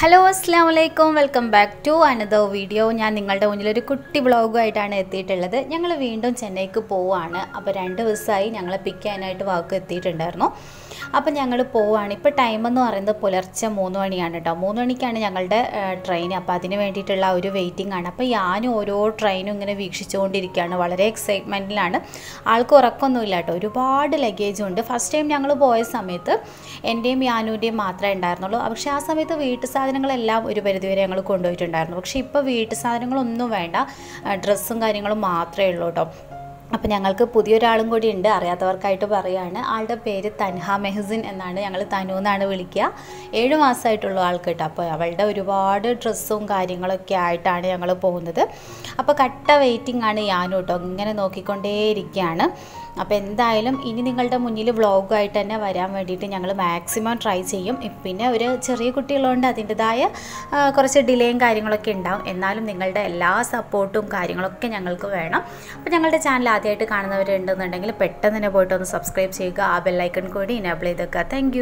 Hello അസ്സാം വലൈക്കും welcome back to another video ഞാൻ നിങ്ങളുടെ മുന്നിൽ ഒരു കുട്ടി വ്ളോഗുമായിട്ടാണ് എത്തിയിട്ടുള്ളത്. ഞങ്ങൾ വീണ്ടും ചെന്നൈക്ക് പോവുകയാണ് അപ്പോൾ രണ്ട് ദിവസമായി ഞങ്ങളെ പിക്ക് ചെയ്യാനായിട്ട് വാക്ക് എത്തിയിട്ടുണ്ടായിരുന്നു. അപ്പോൾ ഞങ്ങൾ പോവുകയാണ് ഇപ്പോൾ ടൈം എന്ന് പറയുന്നത് പുലർച്ചെ മൂന്ന് മണിയാണ് കേട്ടോ മൂന്ന് മണിക്കാണ് ഞങ്ങളുടെ ട്രെയിൻ അപ്പോൾ അതിന് വേണ്ടിയിട്ടുള്ള ഒരു വെയിറ്റിംഗ് ആണ്. അപ്പോൾ ഞാനും ഓരോ ട്രെയിനും ഇങ്ങനെ വീക്ഷിച്ചുകൊണ്ടിരിക്കുകയാണ്. വളരെ എക്സൈറ്റ്മെന്റിലാണ് ആൾക്ക് ഉറക്കമൊന്നുമില്ല കേട്ടോ ഒരുപാട് ലഗേജ് ഉണ്ട്. ഫസ്റ്റ് ടൈം ഞങ്ങൾ പോയ സമയത്ത് എന്റെയും യാനുവിന്റെയും മാത്രമേ ഉണ്ടായിരുന്നുള്ളൂ. പക്ഷേ ആ സമയത്ത് വീട്ടു സാധനങ്ങളെല്ലാം ഒരു പരിധിവരെ ഞങ്ങൾ കൊണ്ടുപോയിട്ടുണ്ടായിരുന്നു. പക്ഷേ ഇപ്പോൾ വീട്ടു സാധനങ്ങളൊന്നും വേണ്ട ഡ്രസ്സും കാര്യങ്ങളും മാത്രമേ ഉള്ളൂ കേട്ടോ അപ്പോൾ ഞങ്ങൾക്ക് പുതിയൊരാളും കൂടി ഉണ്ട് അറിയാത്തവർക്കായിട്ട് പറയുകയാണ് ആളുടെ പേര് തൻഹ മെഹസിൻ എന്നാണ്. ഞങ്ങൾ തനു എന്നാണ് വിളിക്കുക. ഏഴ് മാസമായിട്ടുള്ള ആൾക്ക് കേട്ടോ. അപ്പോൾ അവളുടെ ഒരുപാട് ഡ്രസ്സും കാര്യങ്ങളൊക്കെ ആയിട്ടാണ് ഞങ്ങൾ പോകുന്നത്. അപ്പോൾ കട്ട വെയിറ്റിംഗ് ആണ് ഞാനും കേട്ടോ. ഇങ്ങനെ നോക്കിക്കൊണ്ടേയിരിക്കുകയാണ്. അപ്പോൾ എന്തായാലും ഇനി നിങ്ങളുടെ മുന്നിൽ വ്ളോഗായിട്ട് തന്നെ വരാൻ വേണ്ടിയിട്ട് ഞങ്ങൾ മാക്സിമം ട്രൈ ചെയ്യും. പിന്നെ ഒരു ചെറിയ കുട്ടികളുണ്ട് അതിന്റെതായ കുറച്ച് ഡിലേയും കാര്യങ്ങളൊക്കെ ഉണ്ടാവും. എന്നാലും നിങ്ങളുടെ എല്ലാ സപ്പോർട്ടും കാര്യങ്ങളൊക്കെ ഞങ്ങൾക്ക് വേണം. അപ്പോൾ ഞങ്ങളുടെ ചാനൽ ആദ്യമായിട്ട് കാണുന്നവരുണ്ടെന്നുണ്ടെങ്കിൽ പെട്ടെന്ന് തന്നെ പോയിട്ട് ഒന്ന് സബ്സ്ക്രൈബ് ചെയ്യുക ആ ബെല്ലൈക്കൺ കൂടി ഇനേബിൾ ചെയ്തേക്കുക. താങ്ക്